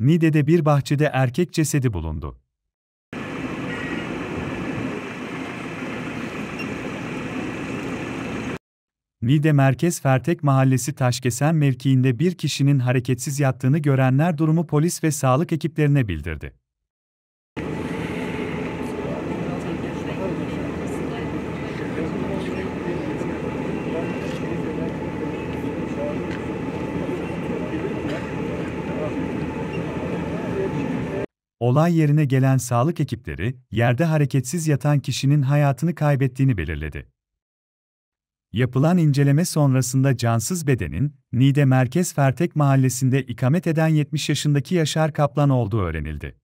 Niğde'de bir bahçede erkek cesedi bulundu. Niğde Merkez Fertek Mahallesi Taşkesen mevkiinde bir kişinin hareketsiz yattığını görenler durumu polis ve sağlık ekiplerine bildirdi. Olay yerine gelen sağlık ekipleri, yerde hareketsiz yatan kişinin hayatını kaybettiğini belirledi. Yapılan inceleme sonrasında cansız bedenin, Niğde Merkez Fertek Mahallesi'nde ikamet eden 70 yaşındaki Yaşar Kaplan olduğu öğrenildi.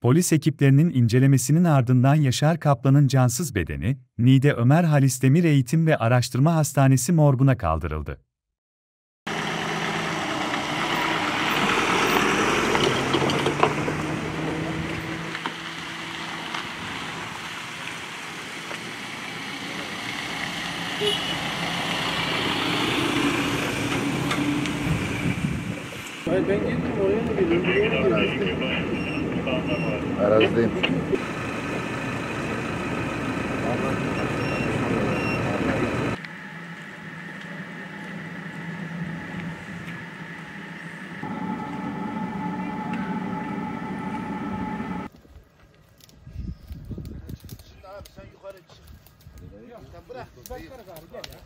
Polis ekiplerinin incelemesinin ardından Yaşar Kaplan'ın cansız bedeni, Niğde Ömer Halis Demir Eğitim ve Araştırma Hastanesi morguna kaldırıldı. Hayır ben geldim oraya mı geliyorum? Buraya mı geliyorum? Arazideyim. Abi sen yukarı çık. Yok, bırak, bırak, bırak, bırak, bırak.